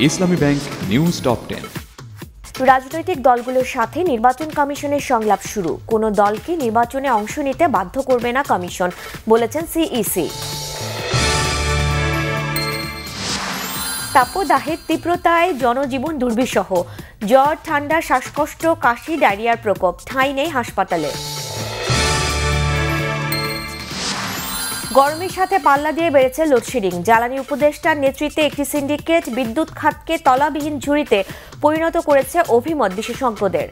ইসলামী bank news top ten. রাজনৈতিক দলগুলোর সাথে নির্বাচন কমিশনের সংলাপ শুরু। কোনো দলকে নির্বাচনে অংশ নিতে বাধ্য করবে না কমিশন, বলেছেন সিইসি। তাপদাহের তীব্রতায় জনজীবন দুর্বিষহ। জ্বর, ঠান্ডা, শ্বাসকষ্ট, কাশি, ডায়রিয়ার প্রকোপ, ঠাঁই নেই হাসপাতালে। গরমের সাথে পাল্লা দিয়ে বেড়েছে লোডশেডিং। জ্বালানি উপদেষ্টার নেতৃত্বে একটি সিন্ডিকেট বিদ্যুৎ খাতকে তলাবিহীন ঝুড়িতে পরিণত করেছে অভিমত বিশেষজ্ঞদের।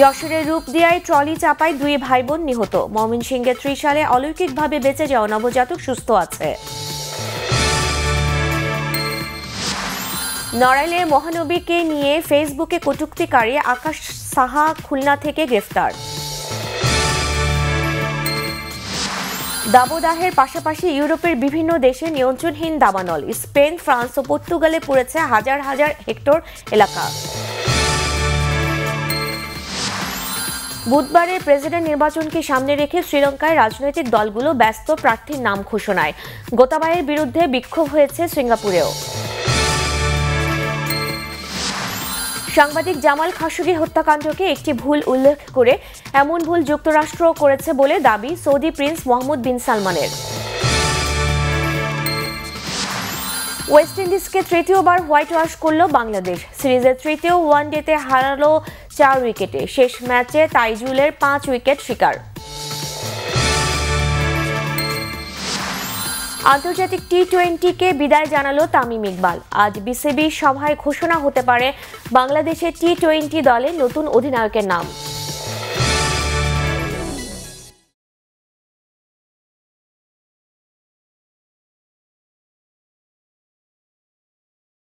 যশোরের রূপ রূপদিয়ায় ট্রলি চাপায় দুই ভাই বোন নিহত। ময়মনসিংহে ত্রিশালে অলৌকিকভাবে বেঁচে যাওয়া নবজাতক সুস্থ আছে। নড়াইলের মহানবীকে নিয়ে ফেসবুকে কটুক্তিকারী আকাশ সাহা খুলনা থেকে গ্রেফতার। দাবদাহের পাশাপাশি ইউরোপের বিভিন্ন দেশে নিয়ন্ত্রণহীন দাবানল। স্পেন, ফ্রান্স ও পর্তুগালে পড়েছে হাজার হাজার হেক্টর এলাকা। বুধবারের প্রেসিডেন্ট নির্বাচনকে সামনে রেখে শ্রীলঙ্কায় রাজনৈতিক দলগুলো ব্যস্ত প্রার্থীর নাম ঘোষণায়। গোতাবায়ের বিরুদ্ধে বিক্ষোভ হয়েছে সিঙ্গাপুরেও। সাংবাদিক জামাল খাশোগি হত্যাকাণ্ডকে একটি ভুল উল্লেখ করে এমন ভুল যুক্তরাষ্ট্র করেছে বলে দাবি সৌদি প্রিন্স মোহাম্মদ বিন সালমানের। ওয়েস্ট ইন্ডিজকে তৃতীয়বার হোয়াইট ওয়াশ করল বাংলাদেশ। সিরিজের তৃতীয় ওয়ান ডেতে হারালো চার উইকেটে। শেষ ম্যাচে তাইজুলের পাঁচ উইকেট শিকার। আন্তর্জাতিক টি টোয়েন্টিকে বিদায় জানালো তামিম ইকবাল। আজ বিসিবি সভায় ঘোষণা হতে পারে বাংলাদেশের টি টোয়েন্টি দলে নতুন অধিনায়কের নাম।